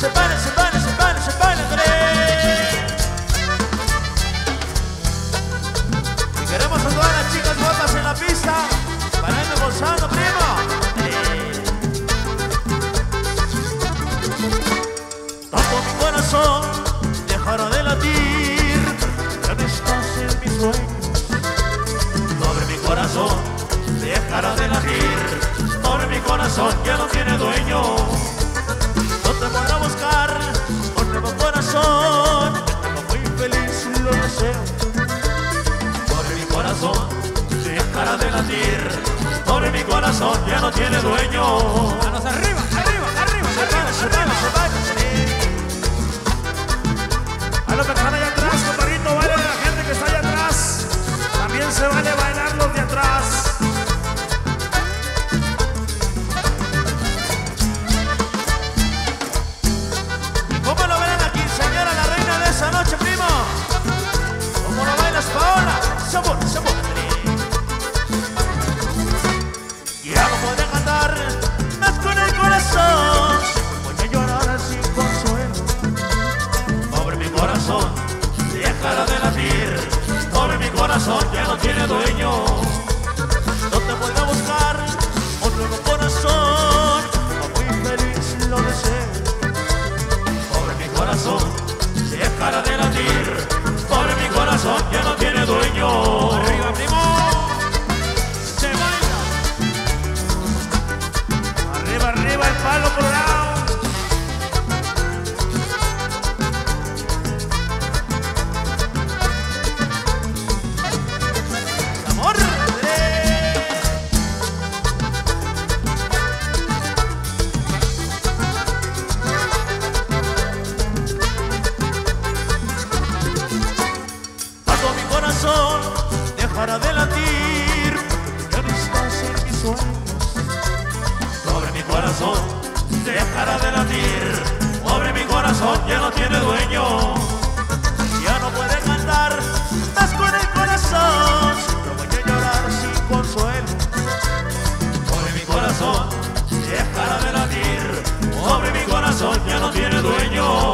Se pálen, se pálen, se pálen, se pálen, tres. Si queremos todas las chicas guapas en la pista, para irme gozando prima. Todo mi corazón dejará de latir, ya me estás en mis sueños. Todo mi corazón dejará de latir, todo mi corazón ya no tiene dueño. No te voy a buscar un nuevo corazón. Estaba muy feliz, lo deseo. Pobre mi corazón, dejará de latir. Pobre mi corazón ya no tiene dueño. Manos arriba, arriba, arriba, arriba, Se va, se va, se. A los que están allá atrás, compadrito, baile la gente que está allá atrás. También se vale bailar los de atrás. Corazón, ya no tiene dueño. Dejará de latir, ya no estás en mis sueños. Pobre mi corazón, dejará de latir. Pobre mi corazón, ya no tiene dueño. Ya no puede cantar más con el corazón. No voy a llorar sin consuelo. Pobre mi corazón, dejará de latir. Pobre mi corazón, ya no tiene dueño.